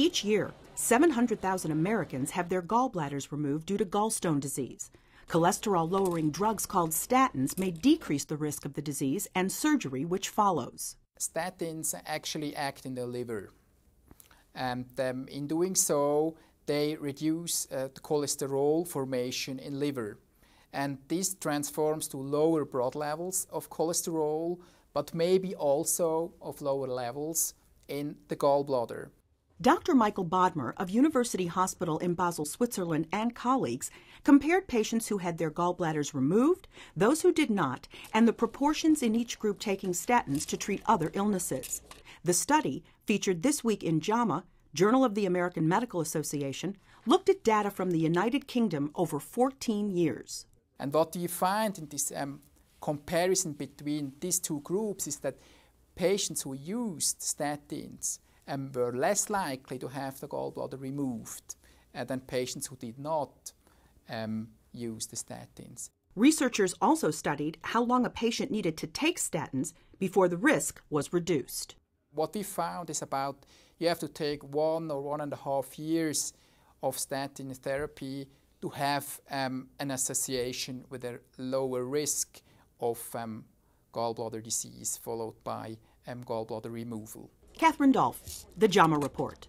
Each year, 700,000 Americans have their gallbladders removed due to gallstone disease. Cholesterol lowering drugs called statins may decrease the risk of the disease and surgery which follows. Statins actually act in the liver. And um, in doing so, they reduce uh, the cholesterol formation in liver. And this transforms to lower blood levels of cholesterol, but maybe also of lower levels in the gallbladder. Dr. Michael Bodmer of University Hospital in Basel, Switzerland, and colleagues compared patients who had their gallbladders removed, those who did not, and the proportions in each group taking statins to treat other illnesses. The study, featured this week in JAMA, Journal of the American Medical Association, looked at data from the United Kingdom over 14 years. And what you find in this um, comparison between these two groups is that patients who used statins um, were less likely to have the gallbladder removed uh, than patients who did not um, use the statins. Researchers also studied how long a patient needed to take statins before the risk was reduced. What we found is about you have to take one or one and a half years of statin therapy to have um, an association with a lower risk of um, gallbladder disease followed by um, gallbladder removal. Catherine Dolph, The JAMA Report.